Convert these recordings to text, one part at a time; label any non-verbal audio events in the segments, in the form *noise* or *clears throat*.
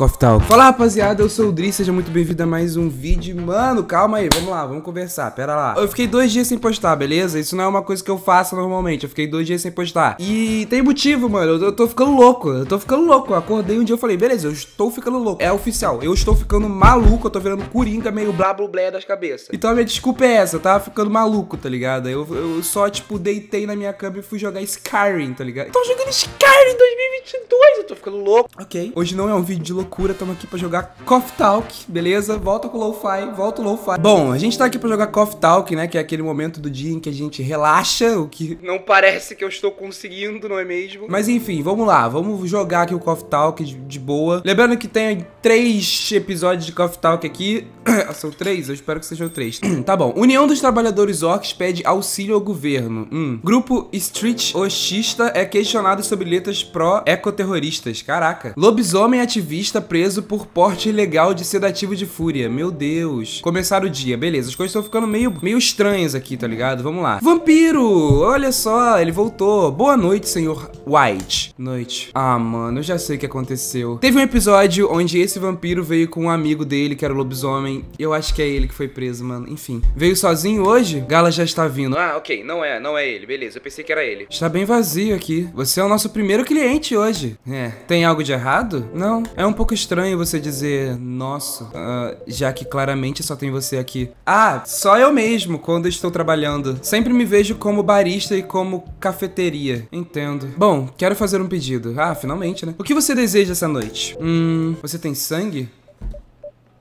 Coffee Talk. Fala rapaziada, eu sou o Dri, seja muito bem-vindo a mais um vídeo. Mano, calma aí, vamos lá, vamos conversar, pera lá. Eu fiquei dois dias sem postar, beleza? Isso não é uma coisa que eu faço normalmente, eu fiquei dois dias sem postar. E tem motivo, mano, eu, eu tô ficando louco, eu tô ficando louco. Eu acordei um dia e falei, beleza, eu estou ficando louco. É oficial, eu estou ficando maluco, eu tô virando coringa, meio blá blá blá das cabeças. Então a minha desculpa é essa, eu tava ficando maluco, tá ligado? Eu, eu só, tipo, deitei na minha cama e fui jogar Skyrim, tá ligado? Tô jogando Skyrim 2022, eu tô ficando louco. Ok, hoje não é um vídeo de loucura, tamo aqui pra jogar Coffee Talk, beleza? Volta com o Lo-Fi, volta o Lo-Fi. Bom, a gente tá aqui pra jogar Coffee Talk, né? Que é aquele momento do dia em que a gente relaxa, o que não parece que eu estou conseguindo, não é mesmo? Mas enfim, vamos lá, vamos jogar aqui o Coffee Talk de, de boa. Lembrando que tem três episódios de Coffee Talk aqui. *clears throat* São três? Eu espero que sejam três. *clears throat* tá bom. União dos Trabalhadores Orcs pede auxílio ao governo. Hum. Grupo Street Oxista é questionado sobre letras pró-ecoterroristas. Caraca. Lobisomem ativista preso por porte ilegal de sedativo de fúria. Meu Deus. Começar o dia, beleza. As coisas estão ficando meio, meio estranhas aqui, tá ligado? Vamos lá. Vampiro! Olha só, ele voltou. Boa noite, senhor White. Noite. Ah, mano, eu já sei o que aconteceu. Teve um episódio onde esse vampiro veio com um amigo dele, que era o lobisomem. Eu acho que é ele que foi preso, mano. Enfim. Veio sozinho hoje? Gala já está vindo. Ah, ok. Não é, não é ele. Beleza, eu pensei que era ele. Está bem vazio aqui. Você é o nosso primeiro cliente hoje. É. Tem algo de errado? Não. É um pouco estranho você dizer nosso, uh, já que claramente só tem você aqui. Ah, só eu mesmo quando estou trabalhando. Sempre me vejo como barista e como cafeteria. Entendo. Bom, quero fazer um pedido. Ah, finalmente, né? O que você deseja essa noite? Hum, você tem sangue?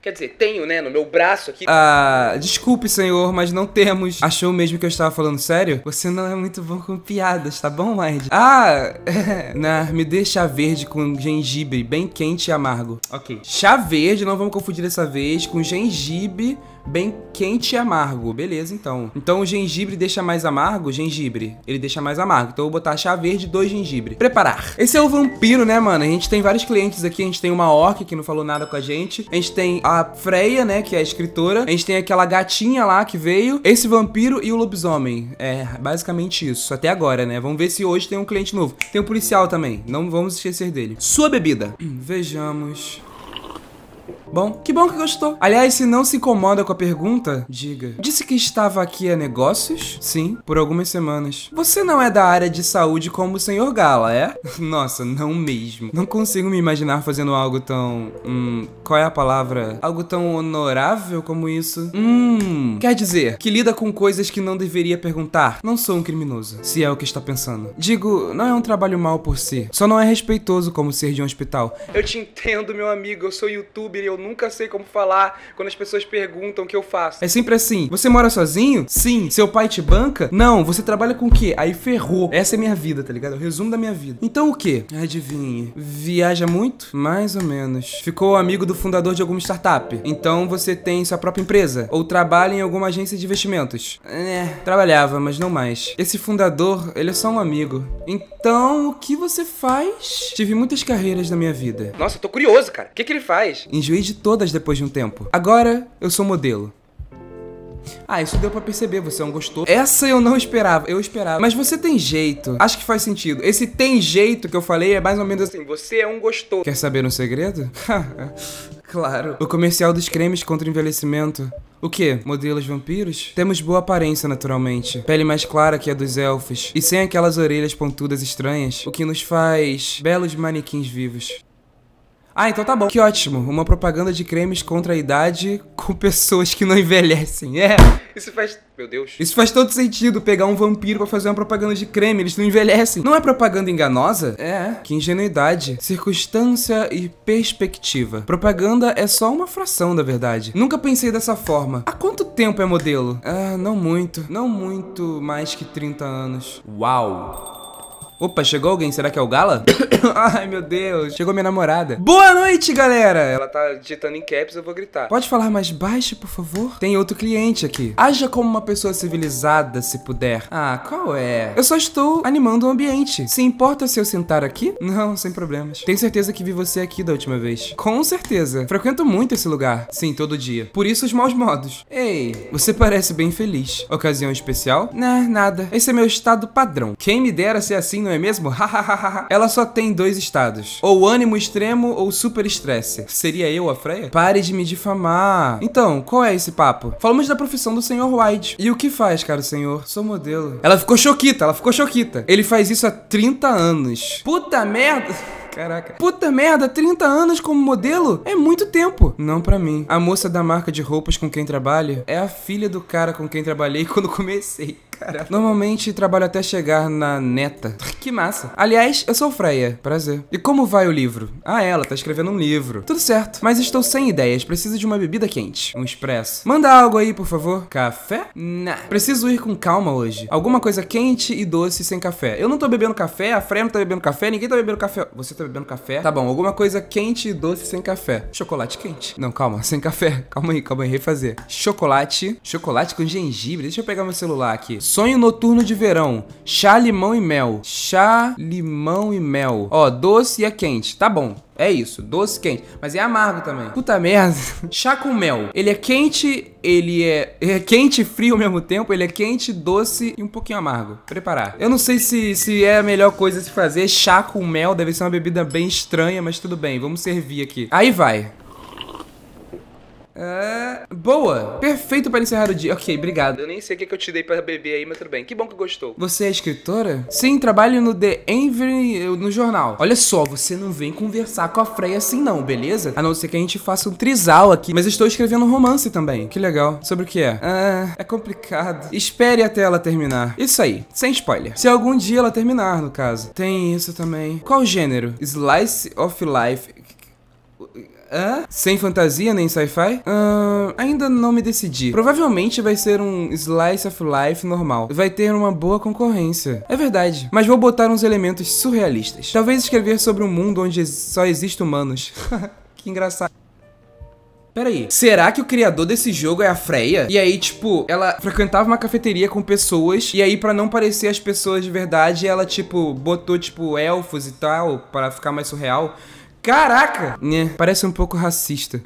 Quer dizer, tenho, né, no meu braço aqui. Ah, desculpe, senhor, mas não temos. Achou mesmo que eu estava falando sério? Você não é muito bom com piadas, tá bom, Ed? Ah, *laughs* é, me dê chá verde com gengibre, bem quente e amargo. Ok. Chá verde, não vamos confundir dessa vez, com gengibre bem quente e amargo. Beleza, então. Então o gengibre deixa mais amargo? Gengibre. Ele deixa mais amargo. Então eu vou botar chá verde e dois gengibre. Preparar. Esse é o vampiro, né, mano? A gente tem vários clientes aqui. A gente tem uma orc que não falou nada com a gente. A gente tem a Freya, né, que é a escritora. A gente tem aquela gatinha lá que veio. Esse vampiro e o lobisomem. É, basicamente isso. Até agora, né? Vamos ver se hoje tem um cliente novo. Tem um policial também. Não vamos esquecer dele. Sua bebida. *clears throat* Vejamos. Bom, que bom que gostou. Aliás, se não se incomoda com a pergunta, diga. Disse que estava aqui a negócios? Sim, por algumas semanas. Você não é da área de saúde como o senhor Gala, é? *laughs* Nossa, não mesmo. Não consigo me imaginar fazendo algo tão. Hum. Qual é a palavra? Algo tão honorável como isso? Hum. Quer dizer, que lida com coisas que não deveria perguntar. Não sou um criminoso, se é o que está pensando. Digo, não é um trabalho mal por si. Só não é respeitoso como ser de um hospital. Eu te entendo, meu amigo. Eu sou youtuber e eu nunca sei como falar quando as pessoas perguntam o que eu faço. É sempre assim. Você mora sozinho? Sim. Seu pai te banca? Não. Você trabalha com o quê? Aí ferrou. Essa é minha vida, tá ligado? É o resumo da minha vida. Então o quê? Adivinhe. Viaja muito? Mais ou menos. Ficou amigo do fundador de alguma startup? Então você tem sua própria empresa? Ou trabalha em alguma agência de investimentos? É, trabalhava, mas não mais. Esse fundador, ele é só um amigo. Então, o que você faz? Tive muitas carreiras na minha vida. Nossa, eu tô curioso, cara. O que, que ele faz? Enjoei de todas depois de um tempo. Agora, eu sou modelo. Ah, isso deu pra perceber, você é um gostoso. Essa eu não esperava, eu esperava. Mas você tem jeito. Acho que faz sentido. Esse tem jeito que eu falei é mais ou menos assim, você é um gostoso. Quer saber um segredo? *laughs* claro. O comercial dos cremes contra o envelhecimento. O que? Modelos vampiros? Temos boa aparência, naturalmente. Pele mais clara que a dos elfos. E sem aquelas orelhas pontudas estranhas, o que nos faz belos manequins vivos. Ah, então tá bom. Que ótimo. Uma propaganda de cremes contra a idade com pessoas que não envelhecem. É. Isso faz. Meu Deus. Isso faz todo sentido pegar um vampiro para fazer uma propaganda de creme. Eles não envelhecem. Não é propaganda enganosa? É. Que ingenuidade. Circunstância e perspectiva. Propaganda é só uma fração da verdade. Nunca pensei dessa forma. Há quanto tempo é modelo? Ah, não muito. Não muito mais que 30 anos. Uau. Opa, chegou alguém? Será que é o Gala? *coughs* Ai, meu Deus. Chegou minha namorada. Boa noite, galera. Ela tá digitando em caps, eu vou gritar. Pode falar mais baixo, por favor? Tem outro cliente aqui. Haja como uma pessoa civilizada, se puder. Ah, qual é? Eu só estou animando o ambiente. Se importa se eu sentar aqui? Não, sem problemas. Tenho certeza que vi você aqui da última vez. Com certeza. Frequento muito esse lugar. Sim, todo dia. Por isso os maus modos. Ei, você parece bem feliz. Ocasião especial? Nah, nada. Esse é meu estado padrão. Quem me dera ser assim no não é mesmo? *laughs* Ela só tem dois estados: ou ânimo extremo ou super estresse. Seria eu a Freya? Pare de me difamar. Então, qual é esse papo? Falamos da profissão do Sr. White. E o que faz, caro senhor? Sou modelo. Ela ficou choquita, ela ficou choquita. Ele faz isso há 30 anos. Puta merda! *laughs* Caraca. Puta merda, 30 anos como modelo? É muito tempo. Não para mim. A moça da marca de roupas com quem trabalho é a filha do cara com quem trabalhei *laughs* quando comecei. Cara. Normalmente trabalho até chegar na neta. *laughs* Que massa. Aliás, eu sou Freya. Prazer. E como vai o livro? Ah, ela tá escrevendo um livro. Tudo certo. Mas estou sem ideias. Preciso de uma bebida quente. Um expresso. Manda algo aí, por favor. Café? Nah. Preciso ir com calma hoje. Alguma coisa quente e doce sem café. Eu não tô bebendo café, a Freya não tá bebendo café, ninguém tá bebendo café. Você tá bebendo café? Tá bom, alguma coisa quente e doce sem café. Chocolate quente. Não, calma, *laughs* sem café. Calma aí, calma aí, refazer. Chocolate. Chocolate com gengibre. Deixa eu pegar meu celular aqui. Sonho noturno de verão. Chá, limão e mel. Chá, limão e mel. Ó, doce e é quente. Tá bom. É isso, doce quente. Mas é amargo também. Puta merda. *laughs* Chá com mel. Ele é quente, ele é, é quente e frio ao mesmo tempo. Ele é quente, doce e um pouquinho amargo. Preparar. Eu não sei se, se é a melhor coisa a se fazer. Chá com mel deve ser uma bebida bem estranha, mas tudo bem. Vamos servir aqui. Aí vai. É... Boa! Perfeito para encerrar o dia. Ok, obrigado. Eu nem sei o que, que eu te dei para beber aí, mas tudo bem. Que bom que gostou. Você é escritora? Sim, trabalho no The Envy no jornal. Olha só, você não vem conversar com a Freya assim não, beleza? A não ser que a gente faça um trisal aqui. Mas estou escrevendo um romance também. Que legal. Sobre o que é? Ah, é complicado. Espere até ela terminar. Isso aí, sem spoiler. Se algum dia ela terminar, no caso. Tem isso também. Qual gênero? Slice of Life. Hã? Sem fantasia nem sci-fi? Ainda não me decidi. Provavelmente vai ser um slice of life normal. Vai ter uma boa concorrência. É verdade. Mas vou botar uns elementos surrealistas. Talvez escrever sobre um mundo onde só existem humanos. *laughs* que engraçado. Peraí, será que o criador desse jogo é a Freya? E aí, tipo, ela frequentava uma cafeteria com pessoas, e aí, para não parecer as pessoas de verdade, ela, tipo, botou, tipo, elfos e tal, para ficar mais surreal. Caraca! Né, parece um pouco racista.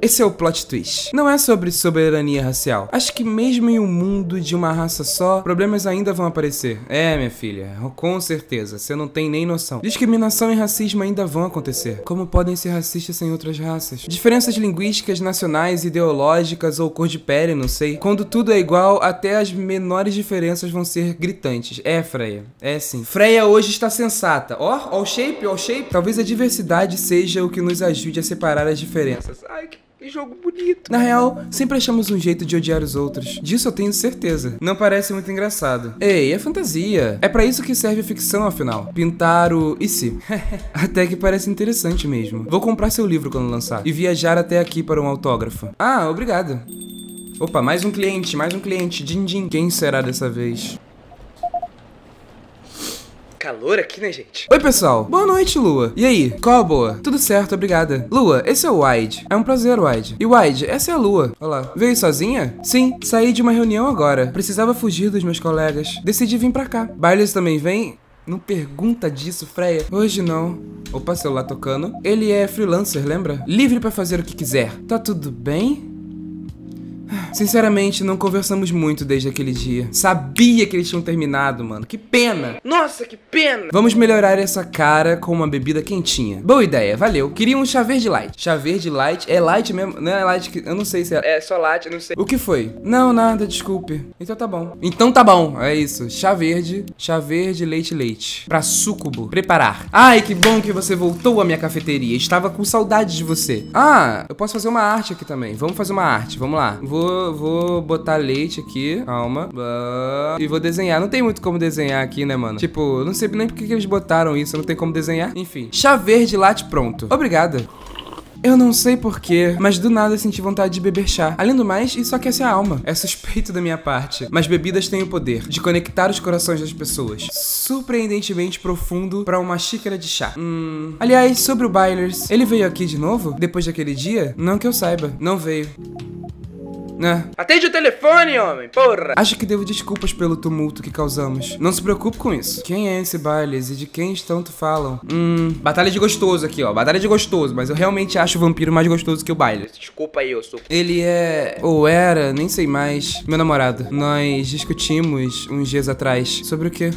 Esse é o plot twist. Não é sobre soberania racial. Acho que mesmo em um mundo de uma raça só, problemas ainda vão aparecer. É, minha filha, com certeza. Você não tem nem noção. Discriminação e racismo ainda vão acontecer. Como podem ser racistas sem outras raças? Diferenças linguísticas, nacionais, ideológicas ou cor de pele, não sei. Quando tudo é igual, até as menores diferenças vão ser gritantes. É, Freya. É sim. Freya hoje está sensata. Ó, oh, all shape, all shape. Talvez a diversidade seja o que nos ajude a separar as diferenças. Ai, que jogo bonito. Na real, sempre achamos um jeito de odiar os outros. Disso eu tenho certeza. Não parece muito engraçado. Ei, é fantasia. É para isso que serve a ficção, afinal. Pintar o... E se? *laughs* até que parece interessante mesmo. Vou comprar seu livro quando lançar. E viajar até aqui para um autógrafo. Ah, obrigado. Opa, mais um cliente, mais um cliente. Din, din. Quem será dessa vez? Calor aqui, né, gente? Oi, pessoal. Boa noite, Lua. E aí, qual a boa? Tudo certo, obrigada. Lua, esse é o Wide. É um prazer, Wide. E Wide, essa é a Lua. Olá. Veio sozinha? Sim, saí de uma reunião agora. Precisava fugir dos meus colegas. Decidi vir pra cá. Bailes também vem? Não pergunta disso, Freya. Hoje não. Opa, celular tocando. Ele é freelancer, lembra? Livre para fazer o que quiser. Tá tudo bem? Sinceramente, não conversamos muito desde aquele dia. Sabia que eles tinham terminado, mano. Que pena. Nossa, que pena. Vamos melhorar essa cara com uma bebida quentinha. Boa ideia, valeu. Queria um chá verde light. Chá verde light? É light mesmo? Não é light que... Eu não sei se é... É só light, não sei. O que foi? Não, nada, desculpe. Então tá bom. Então tá bom, é isso. Chá verde, chá verde, leite, leite. Pra sucubo. Preparar. Ai, que bom que você voltou à minha cafeteria. Estava com saudade de você. Ah, eu posso fazer uma arte aqui também. Vamos fazer uma arte, vamos lá. Vou vou, botar leite aqui. Calma. E vou desenhar. Não tem muito como desenhar aqui, né, mano? Tipo, não sei nem porque que eles botaram isso. Não tem como desenhar. Enfim. Chá verde latte pronto. Obrigada. Eu não sei porquê, mas do nada senti vontade de beber chá. Além do mais, isso aquece a alma. É suspeito da minha parte. Mas bebidas têm o poder de conectar os corações das pessoas. Surpreendentemente profundo para uma xícara de chá. Hum. Aliás, sobre o Bailers, ele veio aqui de novo? Depois daquele dia? Não que eu saiba. Não veio. Né? Atende o telefone, homem, porra! Acho que devo desculpas pelo tumulto que causamos. Não se preocupe com isso. Quem é esse Bailes e de quem tanto falam? Hum, batalha de gostoso aqui, ó. Batalha de gostoso, mas eu realmente acho o vampiro mais gostoso que o Bailes. Desculpa aí, eu sou. Ele é. Ou era, nem sei mais. Meu namorado. Nós discutimos uns dias atrás. Sobre o quê?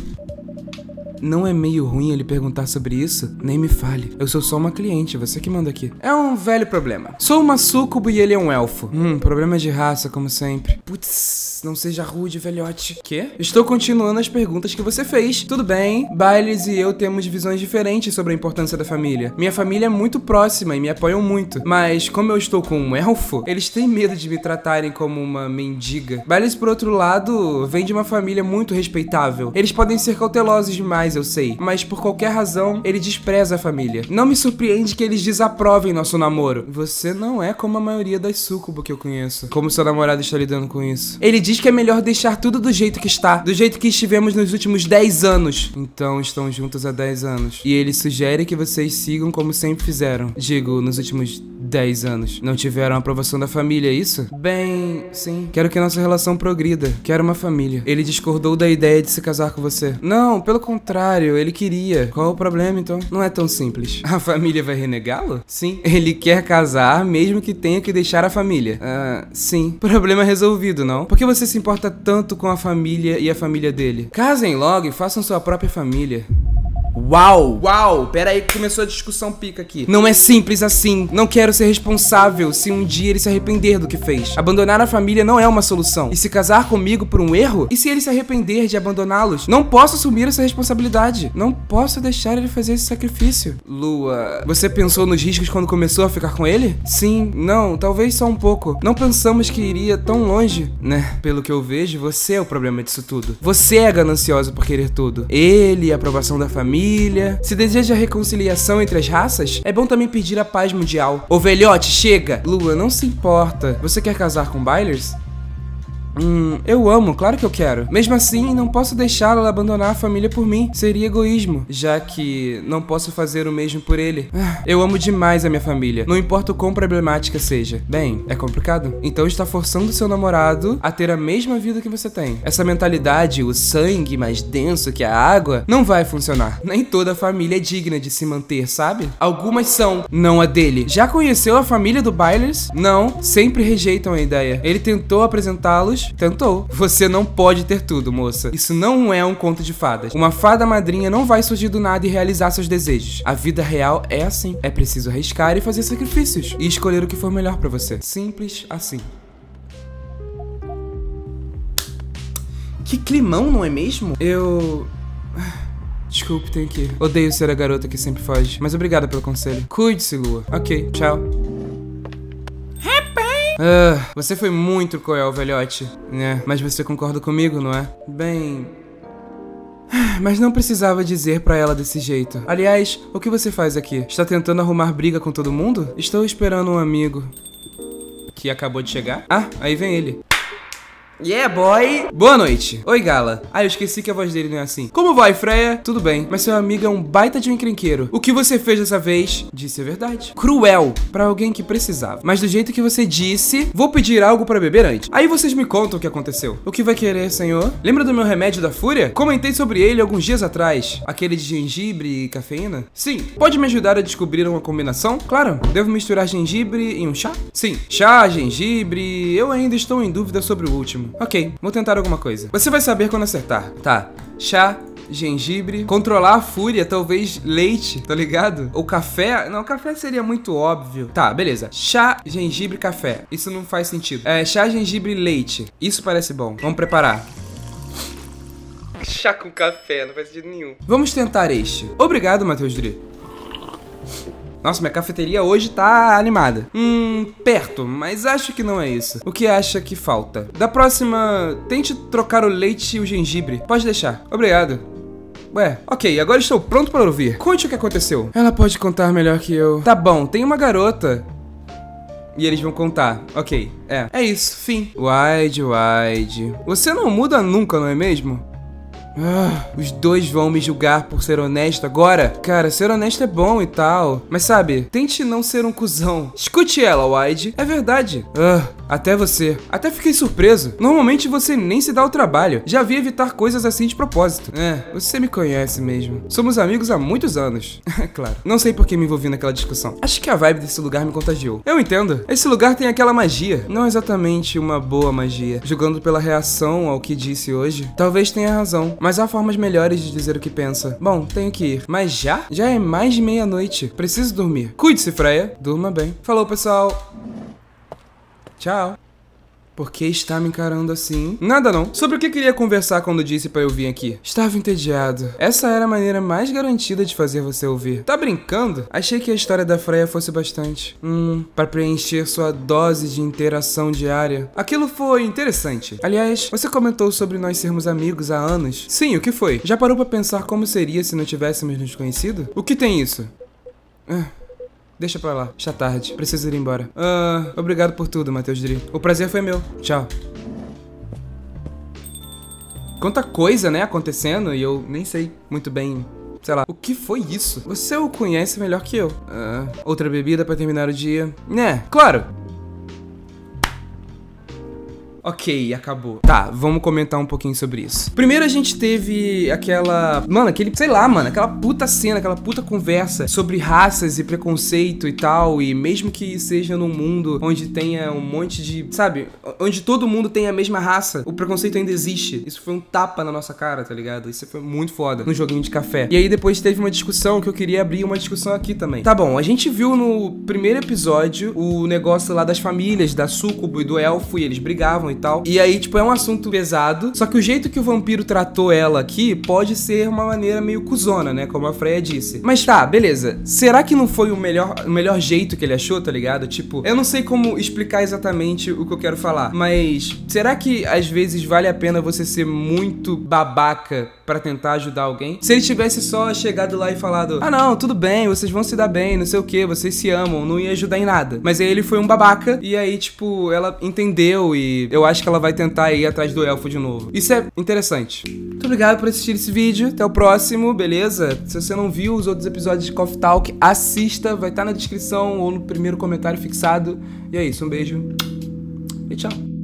Não é meio ruim ele perguntar sobre isso? Nem me fale. Eu sou só uma cliente, você que manda aqui. É um velho problema. Sou uma súcubo e ele é um elfo. Hum, problema de raça, como sempre. Putz, não seja rude, velhote. Quê? Estou continuando as perguntas que você fez. Tudo bem, Bailes e eu temos visões diferentes sobre a importância da família. Minha família é muito próxima e me apoiam muito. Mas, como eu estou com um elfo, eles têm medo de me tratarem como uma mendiga. Bailes, por outro lado, vem de uma família muito respeitável. Eles podem ser cautelosos demais, eu sei. Mas, por qualquer razão, ele despreza a família. Não me surpreende que eles desaprovem nosso namoro. Você não é como a maioria das sucubo que eu conheço. Como seu namorado está lidando com isso? Ele diz que é melhor deixar tudo do jeito que está. Do jeito que estivemos nos últimos 10 anos. Então, estão juntos há 10 anos. E ele sugere que vocês sigam como sempre fizeram. Digo, nos últimos 10 anos. Não tiveram aprovação da família, é isso? Bem, sim. Quero que nossa relação progrida. Quero uma família. Ele discordou da ideia de se casar com você. Não, pelo contrário, ele queria. Qual o problema então? Não é tão simples. *laughs* A família vai renegá-lo? Sim. Ele quer casar, mesmo que tenha que deixar a família. Ah, sim. Problema resolvido, não? Por que você se importa tanto com a família e a família dele? Casem logo e façam sua própria família. Uau! Uau! Pera aí que começou a discussão pica aqui. Não é simples assim. Não quero ser responsável se um dia ele se arrepender do que fez. Abandonar a família não é uma solução. E se casar comigo por um erro? E se ele se arrepender de abandoná-los? Não posso assumir essa responsabilidade. Não posso deixar ele fazer esse sacrifício. Lua, você pensou nos riscos quando começou a ficar com ele? Sim, não, talvez só um pouco. Não pensamos que iria tão longe, né? Pelo que eu vejo, você é o problema disso tudo. Você é ganancioso por querer tudo. Ele, a aprovação da família família. Se deseja reconciliação entre as raças, é bom também pedir a paz mundial. Ô velhote, chega! Lua, não se importa. Você quer casar com Bailers? Hum, eu amo, claro que eu quero. Mesmo assim, não posso deixá-la abandonar a família por mim. Seria egoísmo, já que não posso fazer o mesmo por ele. Ah, eu amo demais a minha família, não importa o quão problemática seja. Bem, é complicado. Então está forçando seu namorado a ter a mesma vida que você tem. Essa mentalidade, o sangue mais denso que a água, não vai funcionar. Nem toda família é digna de se manter, sabe? Algumas são, não a dele. Já conheceu a família do Bailers? Não, sempre rejeitam a ideia. Ele tentou apresentá-los tentou. Você não pode ter tudo, moça. Isso não é um conto de fadas. Uma fada madrinha não vai surgir do nada e realizar seus desejos. A vida real é assim. É preciso arriscar e fazer sacrifícios. E escolher o que for melhor para você. Simples assim. Que climão, não é mesmo? Eu. Desculpe, tenho que ir. Odeio ser a garota que sempre foge. Mas obrigada pelo conselho. Cuide-se, Lua. Ok, tchau. Ah, você foi muito cruel, velhote. Né? Mas você concorda comigo, não é? Bem. Mas não precisava dizer para ela desse jeito. Aliás, o que você faz aqui? Está tentando arrumar briga com todo mundo? Estou esperando um amigo. Que acabou de chegar? Ah, aí vem ele. Yeah, boy! Boa noite. Oi, Gala. Ah, eu esqueci que a voz dele não é assim. Como vai, Freya? Tudo bem, mas seu amigo é um baita de um encrenqueiro. O que você fez dessa vez, disse a verdade. Cruel, para alguém que precisava. Mas do jeito que você disse, vou pedir algo para beber antes. Aí vocês me contam o que aconteceu. O que vai querer, senhor? Lembra do meu remédio da fúria? Comentei sobre ele alguns dias atrás. Aquele de gengibre e cafeína? Sim. Pode me ajudar a descobrir uma combinação? Claro. Devo misturar gengibre em um chá? Sim. Chá, gengibre... Eu ainda estou em dúvida sobre o último. Ok, vou tentar alguma coisa. Você vai saber quando acertar. Tá. Chá, gengibre, controlar a fúria, talvez leite, tá ligado? Ou café. Não, café seria muito óbvio. Tá, beleza. Chá, gengibre, café. Isso não faz sentido. É, chá, gengibre, leite. Isso parece bom. Vamos preparar. Chá com café, não faz sentido nenhum. Vamos tentar este. Obrigado, Matheus Dri. Nossa, minha cafeteria hoje tá animada. Hum, perto, mas acho que não é isso. O que acha que falta? Da próxima, tente trocar o leite e o gengibre. Pode deixar. Obrigado. Ué, ok, agora estou pronto para ouvir. Conte o que aconteceu. Ela pode contar melhor que eu. Tá bom, tem uma garota. E eles vão contar. Ok, é. É isso, fim. Wide, wide. Você não muda nunca, não é mesmo? Ah, os dois vão me julgar por ser honesto agora? Cara, ser honesto é bom e tal. Mas sabe, tente não ser um cuzão. Escute ela, Wide. É verdade. Ah, Até você. Até fiquei surpreso. Normalmente você nem se dá o trabalho. Já vi evitar coisas assim de propósito. É, você me conhece mesmo. Somos amigos há muitos anos. *laughs* É claro. Não sei por que me envolvi naquela discussão. Acho que a vibe desse lugar me contagiou. Eu entendo. Esse lugar tem aquela magia. Não exatamente uma boa magia. Julgando pela reação ao que disse hoje, talvez tenha razão. Mas há formas melhores de dizer o que pensa. Bom, tenho que ir. Mas já? Já é mais de meia-noite. Preciso dormir. Cuide-se, Freya. Durma bem. Falou, pessoal. Tchau. Por que está me encarando assim? Nada não. Sobre o que queria conversar quando disse para eu vir aqui? Estava entediado. Essa era a maneira mais garantida de fazer você ouvir. Tá brincando? Achei que a história da Freya fosse bastante. Hum, para preencher sua dose de interação diária. Aquilo foi interessante. Aliás, você comentou sobre nós sermos amigos há anos. Sim, o que foi? Já parou para pensar como seria se não tivéssemos nos conhecido? O que tem isso? Ah. Deixa pra lá. Está tarde. Preciso ir embora. Ah, obrigado por tudo, Matheus Dri. O prazer foi meu. Tchau. Quanta coisa, né, acontecendo e eu nem sei muito bem sei lá, o que foi isso? Você o conhece melhor que eu. Ah, outra bebida para terminar o dia. Né, claro. Ok, acabou. Tá, vamos comentar um pouquinho sobre isso. Primeiro a gente teve aquela. Mano, aquele. Sei lá, mano, aquela puta cena, aquela puta conversa sobre raças e preconceito e tal. E mesmo que seja num mundo onde tenha um monte de. Sabe? Onde todo mundo tem a mesma raça, o preconceito ainda existe. Isso foi um tapa na nossa cara, tá ligado? Isso foi muito foda no joguinho de café. E aí depois teve uma discussão que eu queria abrir uma discussão aqui também. Tá bom, a gente viu no primeiro episódio o negócio lá das famílias, da Sucubo e do Elfo, e eles brigavam e tal. E aí, tipo, é um assunto pesado. Só que o jeito que o vampiro tratou ela aqui pode ser uma maneira meio cuzona, né? Como a Freya disse. Mas tá, beleza. Será que não foi o melhor, o melhor jeito que ele achou, tá ligado? Tipo, eu não sei como explicar exatamente o que eu quero falar. Mas será que às vezes vale a pena você ser muito babaca para tentar ajudar alguém? Se ele tivesse só chegado lá e falado: Ah, não, tudo bem, vocês vão se dar bem, não sei o que, vocês se amam, não ia ajudar em nada. Mas aí ele foi um babaca e aí, tipo, ela entendeu e eu acho que ela vai tentar ir atrás do elfo de novo. Isso é interessante. Muito obrigado por assistir esse vídeo. Até o próximo, beleza? Se você não viu os outros episódios de Coffee Talk, assista. Vai estar na descrição ou no primeiro comentário fixado. E é isso, um beijo e tchau.